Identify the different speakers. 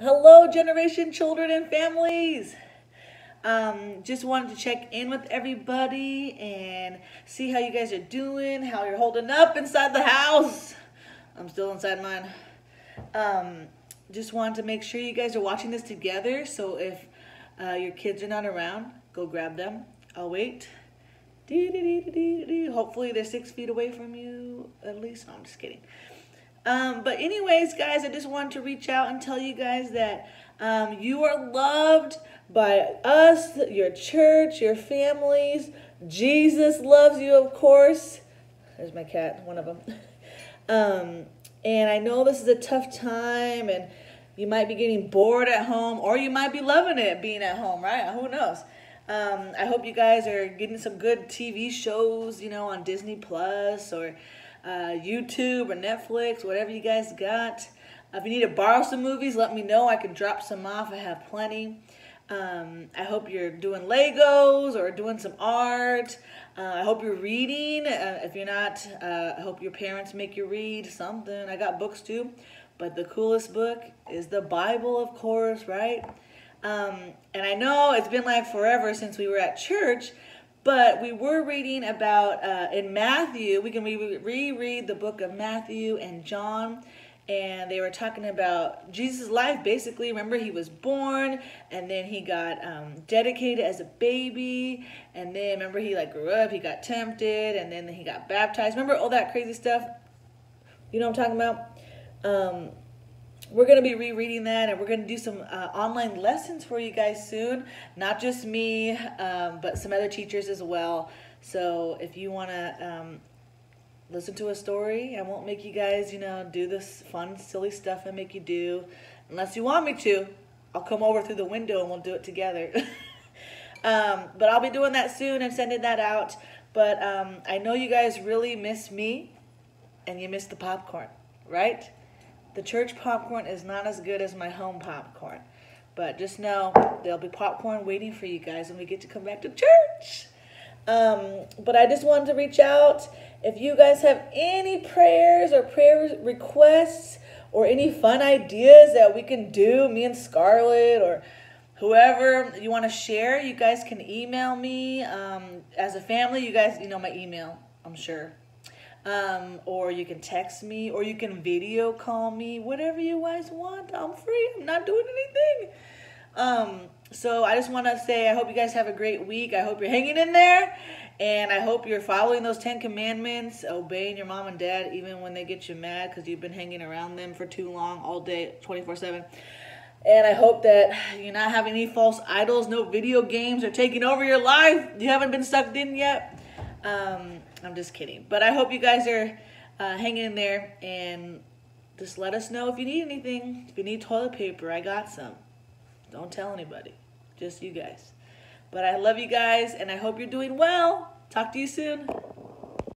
Speaker 1: Hello, generation children and families. Um, just wanted to check in with everybody and see how you guys are doing, how you're holding up inside the house. I'm still inside mine. Um, just wanted to make sure you guys are watching this together. So if uh, your kids are not around, go grab them. I'll wait. Hopefully they're six feet away from you at least. No, I'm just kidding. Um, but anyways, guys, I just wanted to reach out and tell you guys that um, you are loved by us, your church, your families. Jesus loves you, of course. There's my cat, one of them. Um, and I know this is a tough time, and you might be getting bored at home, or you might be loving it being at home, right? Who knows? Um, I hope you guys are getting some good TV shows, you know, on Disney Plus or uh, YouTube or Netflix, whatever you guys got. If you need to borrow some movies, let me know. I can drop some off. I have plenty. Um, I hope you're doing Legos or doing some art. Uh, I hope you're reading. Uh, if you're not, uh, I hope your parents make you read something. I got books too, but the coolest book is the Bible, of course, right? Um, and I know it's been like forever since we were at church, but we were reading about uh, in Matthew, we can re- reread the book of Matthew and John, and they were talking about Jesus' life. Basically, remember he was born, and then he got um, dedicated as a baby, and then remember he like grew up, he got tempted, and then he got baptized. Remember all that crazy stuff? You know what I'm talking about? Um, we're going to be rereading that and we're going to do some uh, online lessons for you guys soon. Not just me um, but some other teachers as well. So if you want to um, listen to a story i won't make you guys you know do this fun silly stuff i make you do. Unless you want me to i'll come over through the window and we'll do it together. Um, but i'll be doing that soon and sending that out. But um, i know you guys really miss me and you miss the popcorn right the church popcorn is not as good as my home popcorn. But just know there'll be popcorn waiting for you guys when we get to come back to church. Um, but I just wanted to reach out. If you guys have any prayers or prayer requests or any fun ideas that we can do, me and Scarlett or whoever you want to share, you guys can email me. Um, as a family, you guys, you know my email, I'm sure. Um, or you can text me, or you can video call me, whatever you guys want. I'm free. I'm not doing anything. Um, so I just want to say I hope you guys have a great week. I hope you're hanging in there, and I hope you're following those Ten Commandments, obeying your mom and dad even when they get you mad because you've been hanging around them for too long, all day, 24 7. And I hope that you're not having any false idols, no video games are taking over your life. You haven't been sucked in yet. Um, I'm just kidding. But I hope you guys are uh, hanging in there and just let us know if you need anything. If you need toilet paper, I got some. Don't tell anybody, just you guys. But I love you guys and I hope you're doing well. Talk to you soon.